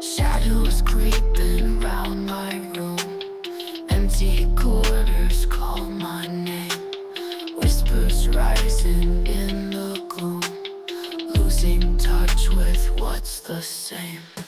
Shadows creeping round my room. Empty quarters call my name. Whispers rising in the gloom. Losing touch with what's the same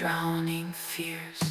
drowning fears.